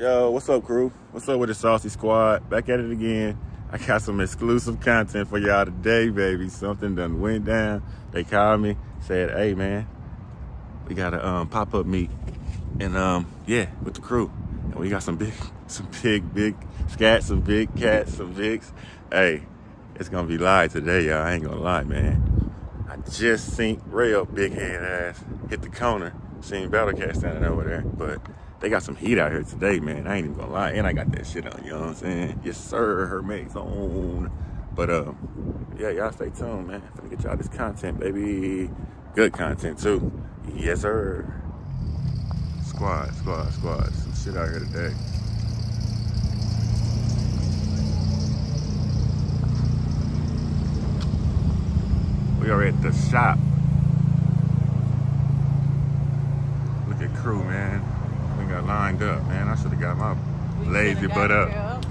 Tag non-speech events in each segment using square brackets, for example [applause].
Yo, what's up, crew? What's up with the Saucy Squad? Back at it again. I got some exclusive content for y'all today, baby. Something done went down. They called me, said, hey, man, we got a um, pop-up meet. And, um, yeah, with the crew. And we got some big, [laughs] some big, big scats, some big cats, some bigs. Hey, it's gonna be live today, y'all. I ain't gonna lie, man. I just seen real big head ass hit the corner. Seen Battle Cat standing over there, but they got some heat out here today, man. I ain't even gonna lie. And I got that shit on, you know what I'm saying? Yes, sir, her mate's on. But um, yeah, y'all stay tuned, man. Gonna get y'all this content, baby. Good content too. Yes, sir. Squad, squad, squad. Some shit out here today. We are at the shop. Look at crew, man. We got lined up, man. I should have got my lazy butt up. up.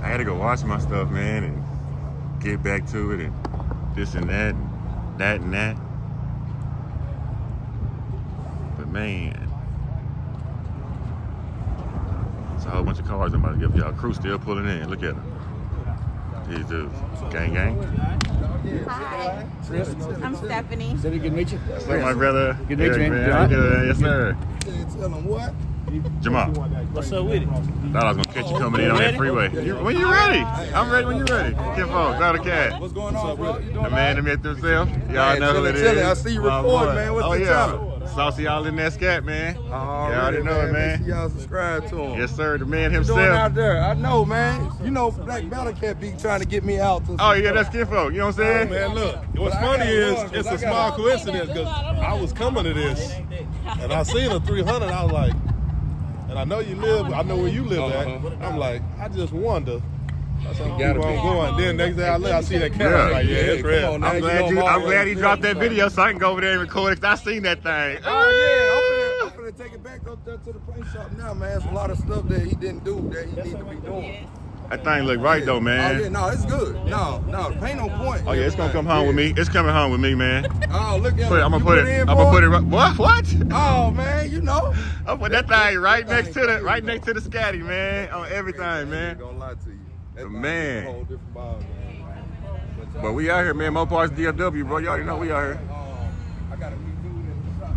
I had to go wash my stuff, man, and get back to it and this and that, and that and that. But man, it's a whole bunch of cars I'm about to give y'all. Crew still pulling in. Look at them. These dudes. Gang, gang. Hi. I'm Stephanie. Stephanie, good to meet you. That's like my brother. Good to meet you, man. How you doing? Yes, sir. Tell them what? Jamal. What's up with it? Thought I was gonna catch you coming in on that freeway. Oh, you, when you ready? I'm ready when you ready. Kinfolk, Battle Cat. What's going on, bro? You doing The man that met himself. Y'all know who it is. I see you My recording, boy. man. What's oh, the yeah. channel? Saucy all in that scat, man. Already, Y'all already know it, man. Sure y'all subscribe to him. Yes, sir. The man himself. doing out there? I know, man. You know, Black Battle Cat be trying to get me out. To Oh, yeah, that's Kinfolk. You know what I'm saying? Oh, Man, look, what's But funny is run, 'cause it's a small coincidence because I was coming to this and I seen a 300. I was like, and I know you live, I know where you live at. Uh-huh. I'm like, I just wonder. That's how keep on going. Then next day I look, I see that camera. Yeah. I'm like, yeah, Yeah, it's come red. on. I'm glad know you. I'm I'm glad he dropped that video so I can go over there and record it. I seen that thing. Oh, yeah. I'm finna, I'm oh, take it back up there to the paint shop now, man. It's a lot of stuff that he didn't do that he need to be doing. That thing look right though, man. Oh, yeah, man. no, it's good. No, no, paint on point. Oh yeah, it's gonna come home with me. It's coming home with me, man. Oh, look at Put it, I'm gonna you put it. I'm gonna put it. Right, what? What? Oh, man, you know. I put that thing right next to the right next to the scatty, man. On everything, man. gonna lie to you. That man. is a whole different ball game. But we out here, man. Mopar's DFW, bro. You already know we out here. Um, I gotta be doing in the shop.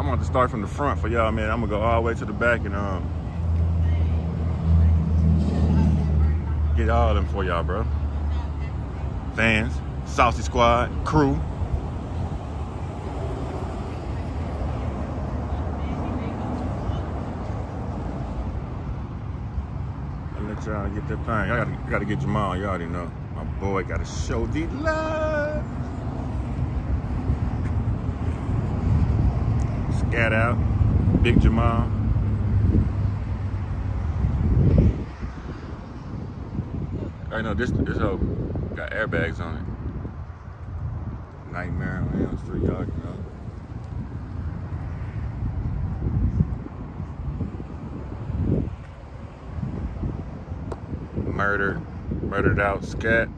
I'm going to start from the front for y'all, man. I'm gonna go all the way to the back and um get all them for y'all, bro. Fans, Saucy Squad, crew. I'll let y'all get that thing. I gotta, gotta get Jamal. Y'all already know. My boy gotta show the love. Scat out. Big Jamal. I know this this hoe got airbags on it. Nightmare on Elm Street, y'all. Murdered, murdered out scat.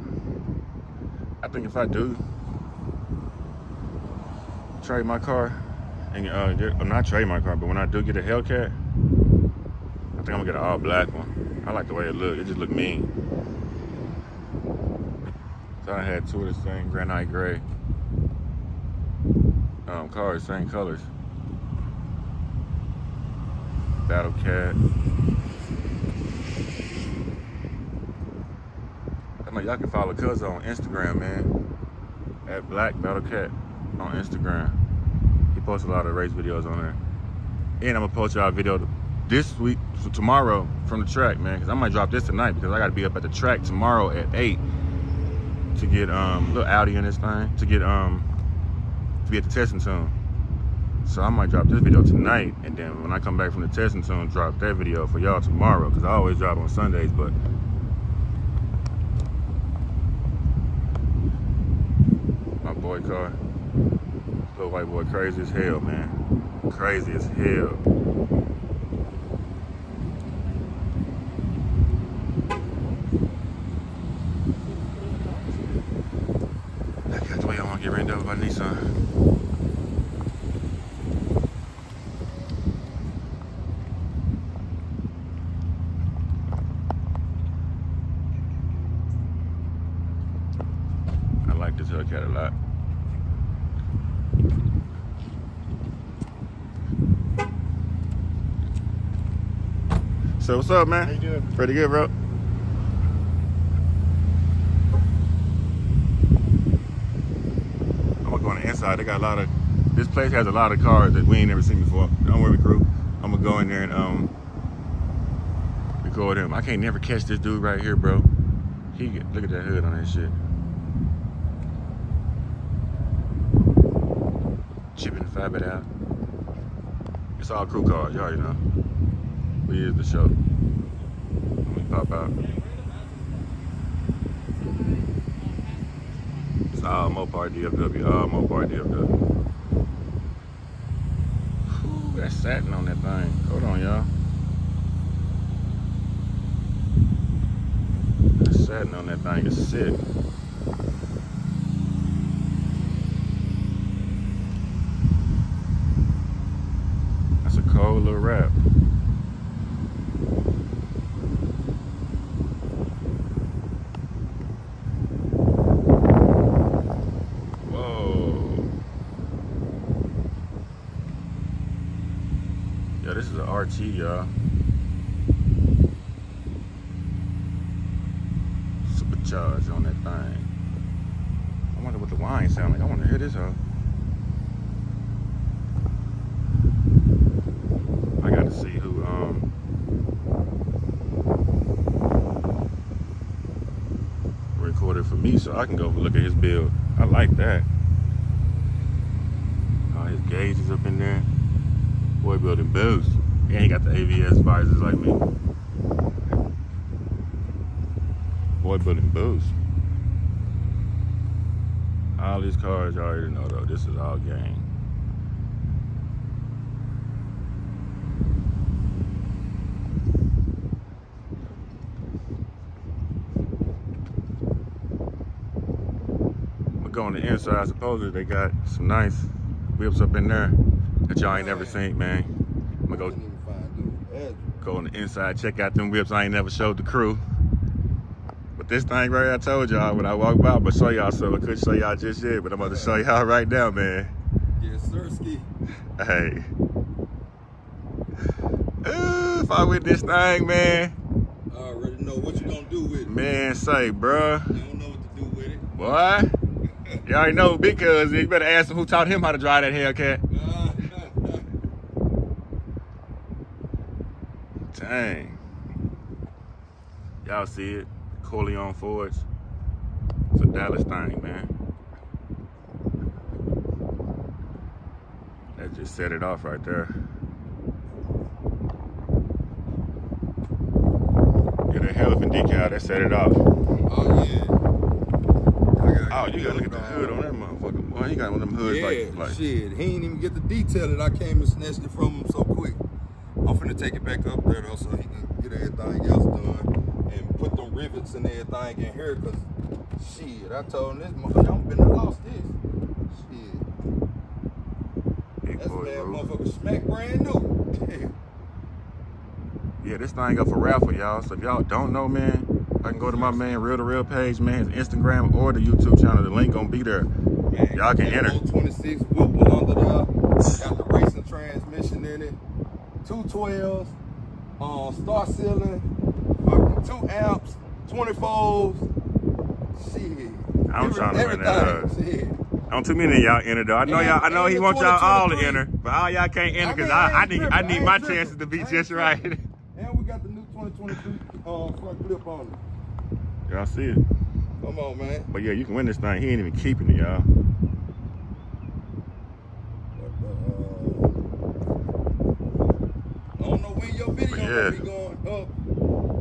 I think if I do trade my car, and uh, not trade my car, but when I do get a Hellcat, I think I'm gonna get an all black one. I like the way it look. It just look mean. So I had two of the same granite gray. Um, cars, same colors. Battle Cat. I know y'all can follow Cuz on Instagram, man. At Black Battle Cat on Instagram. He posts a lot of race videos on there. And I'm gonna post y'all a video this week, so tomorrow, from the track, man. Cause I might drop this tonight because I gotta be up at the track tomorrow at eight to get um little Audi in this thing to get um to be at the testing tune. So I might drop this video tonight, and then when I come back from the testing tune, drop that video for y'all tomorrow. Cause I always drop on Sundays, but my boy car, white boy crazy as hell, man. Crazy as hell. I got the way I want to get ran over by Nissan. I like this Hellcat a lot. So what's up, man? How you doing? Pretty good, bro. I'm gonna go on the inside. They got a lot of. This place has a lot of cars that we ain't never seen before. Don't worry, crew. I'm gonna go in there and um record him. I can't never catch this dude right here, bro. He look at that hood on that shit. Chipping the fabric out. It's all crew cars, you already know. We is the show. Let me pop out. It's all Mopar DFW, all Mopar DFW. Whew, that's satin on that thing. Hold on, y'all. That satin on that thing is sick. That's a cold little wrap. Whoa. Yeah, this is an RT, y'all. Supercharged on that thing. I wonder what the whine sound like. I want to hear this, huh? I got to see who, um, recorded for me so I can go look at his build. I like that. All his gauges up in there. Boy building boost. And he got the AVS visors like me. Boy building boost. All these cars you already know though. This is all game. we go on the inside. Supposedly they got some nice whips up in there that y'all ain't never seen, man. I'm gonna go Couldn't even find dude. Address. Go on the inside, check out them whips I ain't never showed the crew. But this thing right here, I told y'all when I walk by, I'm gonna show y'all something. I couldn't show y'all just yet, but I'm about to show y'all right now, man. Yes, sir, ski. Hey. Ooh, if I with this thing, man, I already know what you gonna do with it. man, say, bruh, You don't know what to do with it. boy. [laughs] You already know because you better ask him who taught him how to drive that Hellcat. Dang. Y'all see it? Corleone Forge. It's a Dallas thing, man. That just set it off right there. Yeah, that elephant decal, that set it off. oh yeah. Oh, you gotta look at the hood on that motherfucker. Boy, he got one of them hoods Yeah, like, like shit. He ain't even get the detail that I came and snatched it from him so quick. I'm take it back up there though so he can get everything else done and put them rivets and everything in here cause shit, I told him this motherfucker, I'm finna lost this. Shit. big That's boy that roof. motherfucker smack brand new. [laughs] Yeah, this thing up for raffle, y'all. So if y'all don't know, man, I can go to my man RellToReal page, man, his Instagram or the YouTube channel. The link gonna be there. Y'all can enter. 26 whoop under there. Got the racing transmission in it. Two 12s. Um, star ceiling. Fucking two amps. 24s. Shit. I'm trying to win that. Shit. Don't too many of y'all enter though. I know y'all. I know he wants y'all all to enter, but all y'all can't enter I because I, I I need. I I need ain't my tripping. chances to be I just right. And we got the new 2023 uh, front clip on it. y'all see it. Come on, man. But yeah, you can win this thing. He ain't even keeping it, y'all. I don't know when your video Yeah. going up,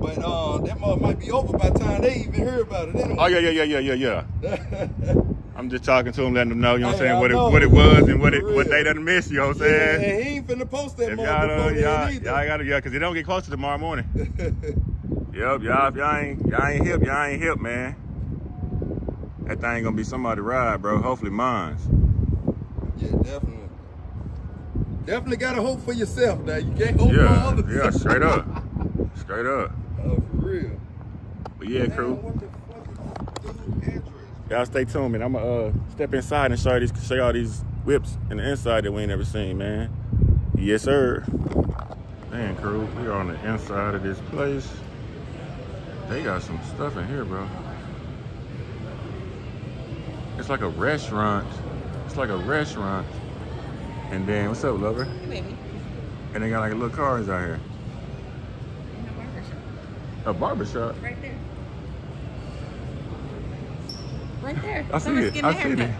but uh, that mother might be over by the time they even hear about it. Oh yeah, yeah, yeah, yeah, yeah, yeah. [laughs] I'm just talking to him, letting him know, you know what I'm saying, what it what it was and what it what they done missed, you know what I'm Yeah, saying? and he ain't finna post that y'all before y'all, y'all gotta, yeah, cause it don't get close to tomorrow morning. [laughs] Yep, y'all, if y'all ain't, y'all ain't hip, y'all ain't hip, man. That thing gonna be somebody ride, bro. Hopefully mine's. yeah, definitely. Definitely gotta hope for yourself now. You can't hope for Yeah, others. yeah, straight up. [laughs] Straight up. oh, for real. But yeah, crew. what the fuck is? Y'all stay tuned, man. I'm gonna uh, step inside and show you these, show y'all these whips in the inside that we ain't never seen, man. Yes, sir. Man, crew, we are on the inside of this place. They got some stuff in here, bro. It's like a restaurant. It's like a restaurant. And then, what's up, lover? Hey, baby. And they got like a little cars out here. A barber shop. A barber shop? Right there. Right there. I see it. a I see it. haircut.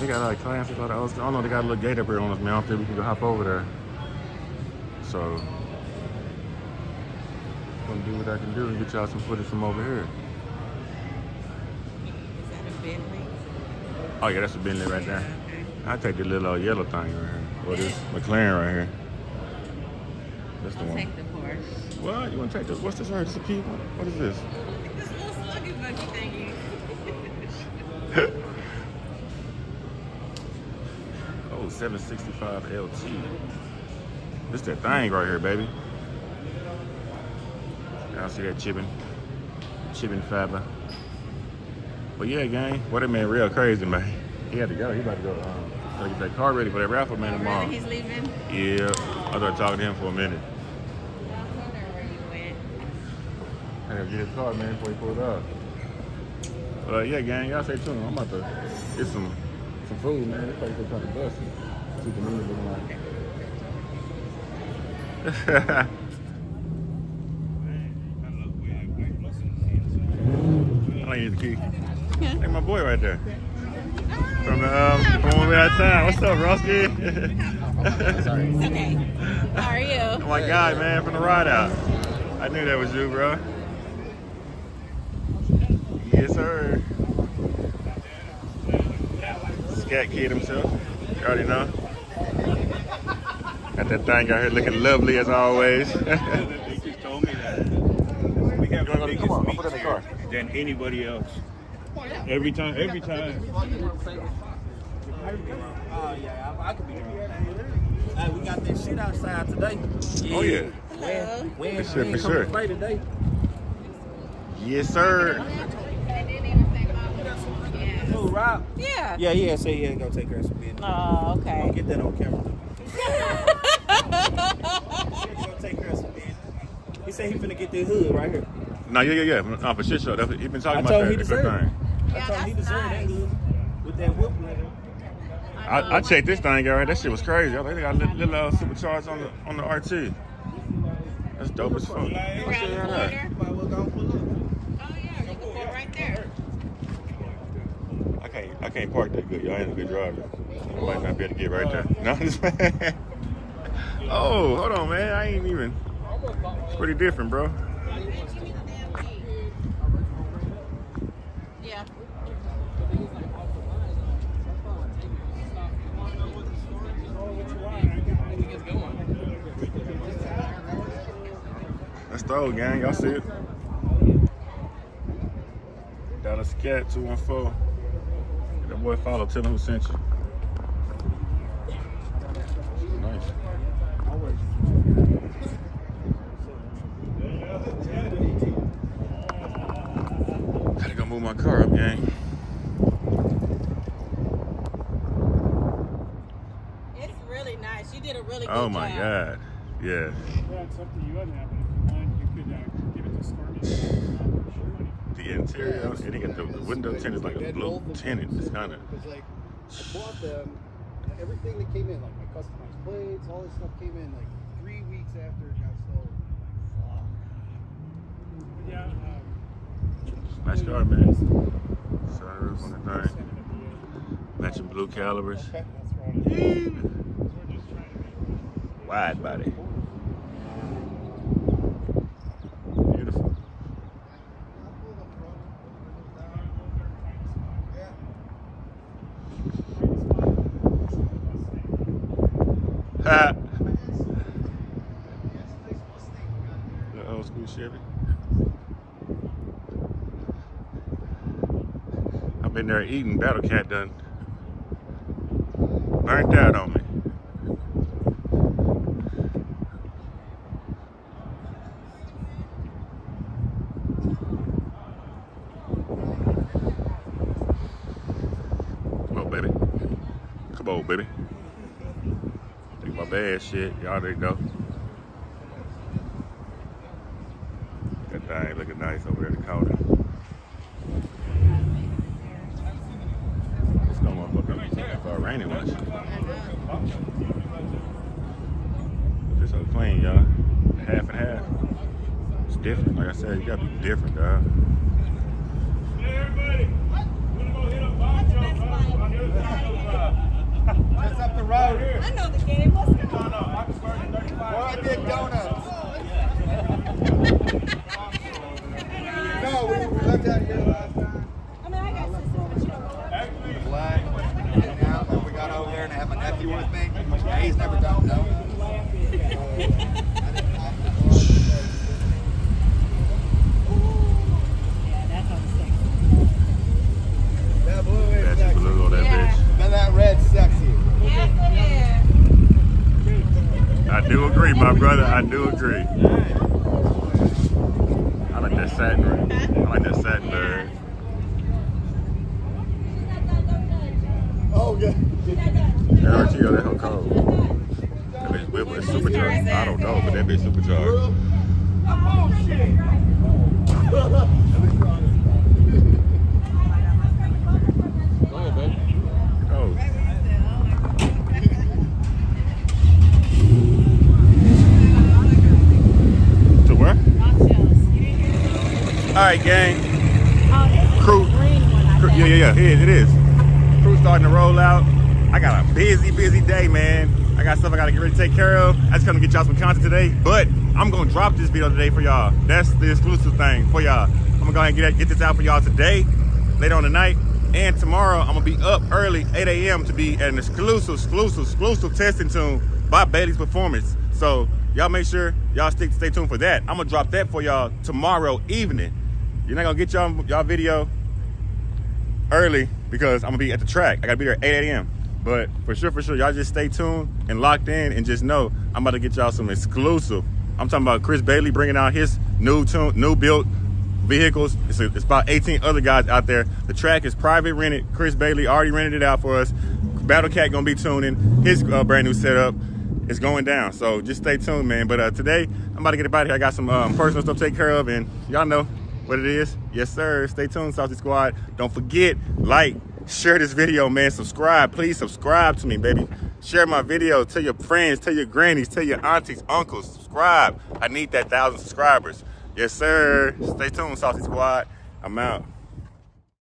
They got like all the old stuff. I don't know, they got a little gate up here on us, man. I don't think we can go hop over there. So, I'm gonna do what I can do and get y'all some footage from over here. Is that a Bentley? Oh yeah, that's a Bentley right there. I take the little uh, yellow thing right here. Or this McLaren right here. That's the I'll one. take the Porsche. What? You wanna take this? What's this right? A key? What is this? This little sluggy buggy thingy. [laughs] Oh, 765 LT. This that thing right here, baby. Y'all see that chipping? Chipping fiber. But yeah, gang, what that man real crazy, man. He had to go. He about to go. Um, gotta get that car ready for that raffle, man, tomorrow. Really? He's leaving? Yeah, I started talking to him for a minute. I wonder where you went. I gotta get his car, man, before he pulls up. But uh, yeah, gang, y'all stay tuned. I'm about to get some some food, man. This place is trying to bust. me. See the menu looking like. [laughs] I need the key. Hey, my boy right there. From the um, from when we had time. What's up, Rusky? [laughs] Okay. How are you? Oh my God, man, from the ride out. I knew that was you, bro. Yes, sir. Scat Kid himself. You already know. Got that thing out here looking lovely as always. [laughs] They just told me that we have You wanna the go- biggest come on, I'll meat put it in the here car. than anybody else. Every time, every time. Oh yeah, I, I could be wrong. Hey, we got that shit outside today. Oh yeah. Hello. We ain't, For sure, we ain't for sure. play today. Yes, sir. Who, Rob? Yeah. Yeah, yeah. Say yeah, go take care of some business. Oh, Don't okay. get that on camera. [laughs] go take care of some business. He said he finna get that hood right here. No, yeah, yeah, yeah. No, for shit show. That's what- He been talking I about told that. him he the good deserved it. thing. I Yeah, he that's deserved that nice. with that whoop leather. I, I checked this thing out. That shit was crazy. I think they got a little, little uh, supercharged on the on the RT. That's dope as fuck. Around What's the that right there? corner. Might well go and pull up. Oh, yeah. You can pull right there. I can't I can't park that good. Y'all ain't a good driver. I might not be able to get right there. No, I'm just playing. [laughs] Oh, hold on, man. I ain't even. It's pretty different, bro. Yeah. That's old gang. Y'all see it? Dallas Cat 214. That boy follow. Tell him who sent you. Nice. Gotta go move my car up, gang. It's really nice. You did a really oh good job. Oh my job. God. Yeah. The interior, and he got the, the window tint is like a blue tinted. It's kind of. Because like I bought them, everything that came in, like my customized plates, all this stuff came in like three weeks after it got sold. Yeah, um, Nice car, man. Sunroof on the thing. Matching blue calipers. [laughs] that's right. We're just trying to make Wide body. The old school Chevy. I've been there eating. Battle Cat done burnt out on me. Bowl, baby. Take my bad shit. Y'all already know. That thing looking nice over there in the counter. It's no motherfucker. Start raining much. This is clean, y'all. Half and half. It's different. Like I said, you gotta be different, dog. Hey, everybody. Just up the road. I know the game. What's he's never done donuts. Yeah, that's on six. That blue is That's sexy. blue on that Yeah. Then that red's sexy. Yes, it bitch. I do agree, my brother. I do agree. I like that satin. I like that satin bird. Oh, good. Yeah, Gio, that cold. That bitch whip is supercharged. I don't know, but that bitch supercharged. Go ahead, baby. Oh. To where? All right, gang. Crew. Crew- Yeah, yeah, yeah. It, it is. Starting to roll out. I got a busy, busy day, man. I got stuff I gotta get ready to take care of. I just come to get y'all some content today, but I'm gonna drop this video today for y'all. That's the exclusive thing for y'all. I'm gonna go ahead and get, get this out for y'all today, later on tonight. And tomorrow, I'm gonna be up early, 8 a.m. to be an exclusive, exclusive, exclusive testing tune by Bailey's Performance. So y'all make sure y'all stick, stay tuned for that. I'm gonna drop that for y'all tomorrow evening. You're not gonna get y'all y'all video early because I'm gonna be at the track. I gotta be there at 8 a.m. But for sure, for sure, y'all just stay tuned and locked in and just know I'm about to get y'all some exclusive. I'm talking about Chris Bailey bringing out his new tune, new built vehicles. It's, a, it's about 18 other guys out there. The track is private rented. Chris Bailey already rented it out for us. Battle Cat gonna be tuning his uh, brand new setup. It's going down, so just stay tuned, man. But uh, today, I'm about to get about here. I got some um, personal stuff to take care of, and y'all know what it is. Yes, sir. Stay tuned, Saucy Squad. Don't forget, like, share this video, man. Subscribe. Please subscribe to me, baby. Share my video. Tell your friends, tell your grannies, tell your aunties, uncles. Subscribe. I need that thousand subscribers. Yes, sir. Stay tuned, Saucy Squad. I'm out.